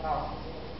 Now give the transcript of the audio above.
central.